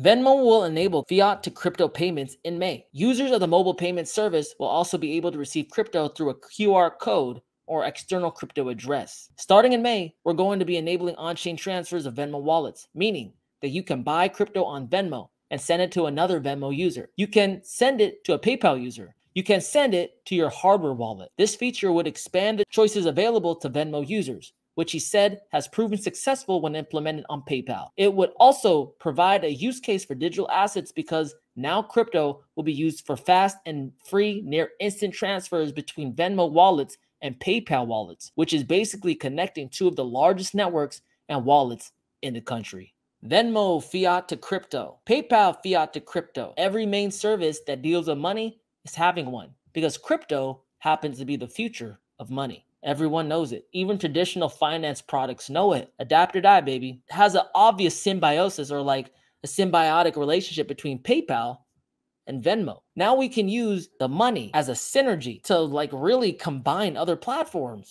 Venmo will enable fiat to crypto payments in May. Users of the mobile payment service will also be able to receive crypto through a QR code or external crypto address. Starting in May, we're going to be enabling on chain transfers of Venmo wallets, meaning that you can buy crypto on Venmo and send it to another Venmo user. You can send it to a PayPal user. You can send it to your hardware wallet. This feature would expand the choices available to Venmo users, which he said has proven successful when implemented on PayPal. It would also provide a use case for digital assets because now crypto will be used for fast and free, near instant transfers between Venmo wallets and PayPal wallets, which is basically connecting two of the largest networks and wallets in the country. Venmo fiat to crypto, PayPal fiat to crypto. Every main service that deals with money is having one because crypto happens to be the future of money. Everyone knows it. Even traditional finance products know it. Adapt or die, baby. It has an obvious symbiosis or like a symbiotic relationship between PayPal and Venmo. Now we can use the money as a synergy to like really combine other platforms.